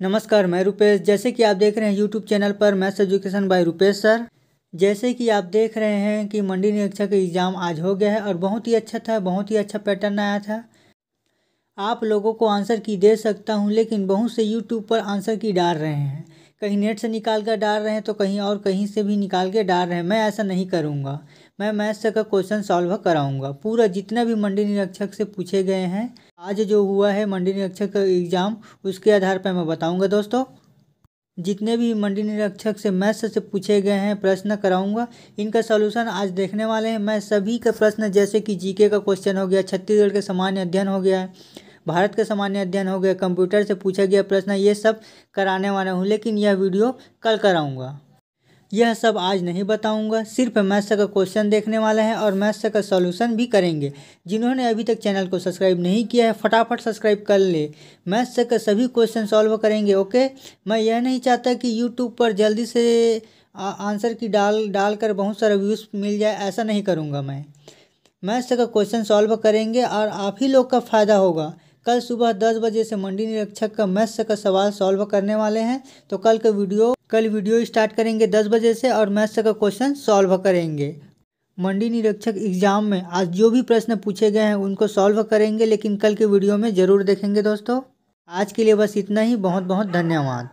नमस्कार, मैं रुपेश। जैसे कि आप देख रहे हैं यूट्यूब चैनल पर maths education by Rupesh sir. जैसे कि आप देख रहे हैं कि मंडी निरीक्षा निरीक्षक एग्ज़ाम आज हो गया है और बहुत ही अच्छा था, बहुत ही अच्छा पैटर्न आया था। आप लोगों को आंसर की दे सकता हूँ, लेकिन बहुत से यूट्यूब पर आंसर की डाल रहे हैं। कहीं नेट से निकाल कर डाल रहे हैं तो कहीं और कहीं से भी निकाल के डाल रहे हैं। मैं ऐसा नहीं करूँगा। मैं मैथ्स का क्वेश्चन सॉल्व कराऊँगा। पूरा जितना भी मंडी निरीक्षक से पूछे गए हैं, आज जो हुआ है मंडी निरीक्षक का एग्ज़ाम, उसके आधार पर मैं बताऊँगा दोस्तों। जितने भी मंडी निरीक्षक से मैथ्स से पूछे गए हैं, प्रश्न कराऊँगा। इनका सॉल्यूशन आज देखने वाले हैं। मैं सभी का प्रश्न, जैसे कि जीके का क्वेश्चन हो गया, छत्तीसगढ़ के सामान्य अध्ययन हो गया भारत का सामान्य अध्ययन हो गया, कंप्यूटर से पूछा गया प्रश्न, ये सब कराने वाला हूँ, लेकिन यह वीडियो कल कराऊँगा। यह सब आज नहीं बताऊँगा, सिर्फ़ मैथ्स का क्वेश्चन देखने वाला है और मैथ्स का सॉल्यूशन भी करेंगे। जिन्होंने अभी तक चैनल को सब्सक्राइब नहीं किया है, फटाफट सब्सक्राइब कर ले। मैथ्स का सभी क्वेश्चन सॉल्व करेंगे, ओके? मैं यह नहीं चाहता कि यूट्यूब पर जल्दी से आंसर की डाल, डालकर बहुत सारा व्यूज़ मिल जाए, ऐसा नहीं करूँगा मैं। मैथ्स का क्वेश्चन सॉल्व करेंगे और आप ही लोग का फ़ायदा होगा। कल सुबह दस बजे से मंडी निरीक्षक का मैथ्स का सवाल सॉल्व करने वाले हैं। तो कल का वीडियो, कल वीडियो स्टार्ट करेंगे दस बजे से और मैथ्स का क्वेश्चन सॉल्व करेंगे। मंडी निरीक्षक एग्ज़ाम में आज जो भी प्रश्न पूछे गए हैं उनको सॉल्व करेंगे, लेकिन कल के वीडियो में ज़रूर देखेंगे दोस्तों। आज के लिए बस इतना ही। बहुत बहुत धन्यवाद।